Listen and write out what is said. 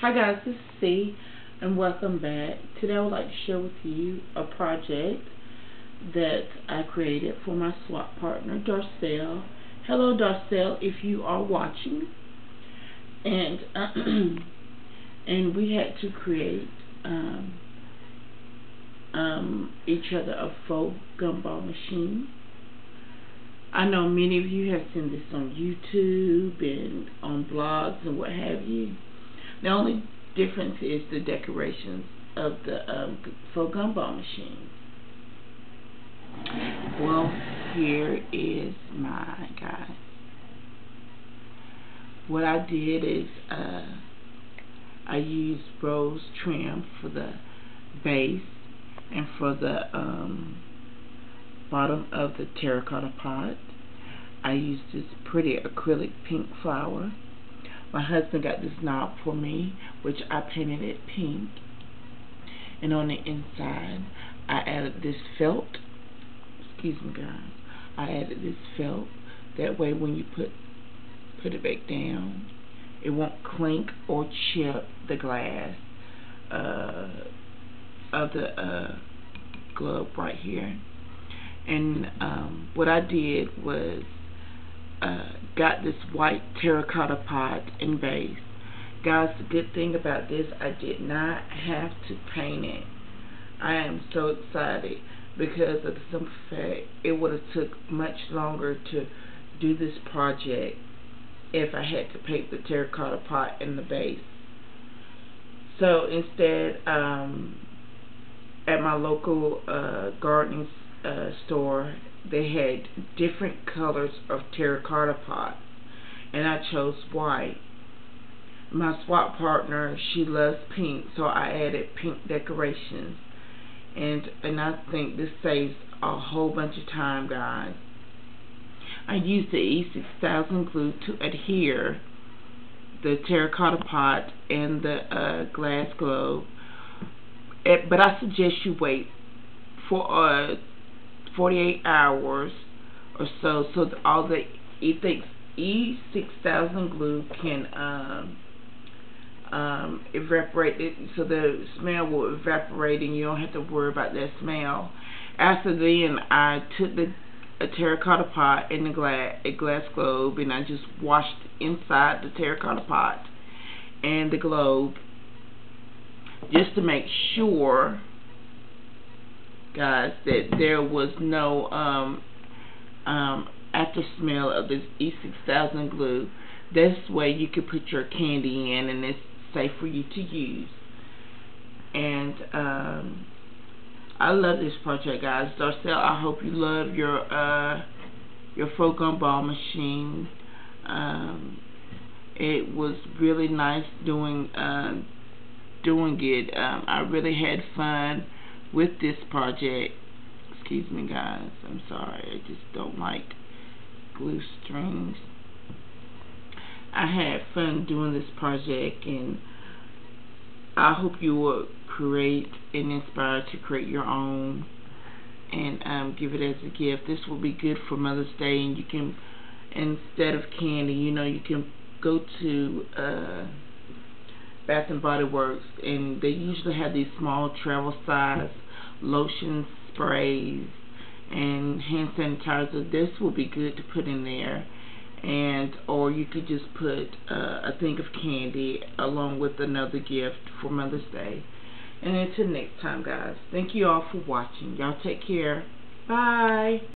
Hi guys, this is Cee and welcome back. Today I would like to share with you a project that I created for my swap partner, Darcel. Hello Darcel, if you are watching. And and we had to create um, um, each other a faux gumball machine. I know many of you have seen this on YouTube and on blogs and what have you. The only difference is the decorations of the um, faux gumball machine. Well, here is my guy. What I did is uh, I used rose trim for the base and for the um, bottom of the terracotta pot. I used this pretty acrylic pink flower my husband got this knob for me, which I painted it pink. And on the inside, I added this felt. Excuse me, guys. I added this felt. That way, when you put put it back down, it won't clink or chip the glass uh, of the uh, glove right here. And um, what I did was uh, got this white terracotta pot and vase. Guys, the good thing about this, I did not have to paint it. I am so excited because of the simple fact it would have took much longer to do this project if I had to paint the terracotta pot and the base. So instead, um, at my local uh, gardening uh, store, they had different colors of terracotta pot and I chose white. My swap partner she loves pink so I added pink decorations. And and I think this saves a whole bunch of time guys. I used the E6000 glue to adhere the terracotta pot and the uh, glass globe. It, but I suggest you wait for uh, 48 hours or so so all the E E6000 glue can um, um, evaporate it so the smell will evaporate and you don't have to worry about that smell. After then, I took the a terracotta pot glass a glass globe and I just washed inside the terracotta pot and the globe just to make sure guys, that there was no um, um, after smell of this E6000 glue. This way you could put your candy in and it's safe for you to use. And um, I love this project, guys. Darcel, I hope you love your uh, your faux gumball machine. Um, it was really nice doing uh, doing it. Um, I really had fun with this project. Excuse me, guys. I'm sorry. I just don't like glue strings. I had fun doing this project and I hope you will create and inspire to create your own and um, give it as a gift. This will be good for Mother's Day and you can, instead of candy, you know, you can go to uh, Bath and Body Works, and they usually have these small travel size lotion sprays and hand sanitizer. This will be good to put in there, and or you could just put uh, a thing of candy along with another gift for Mother's Day. And until next time, guys, thank you all for watching. Y'all take care. Bye.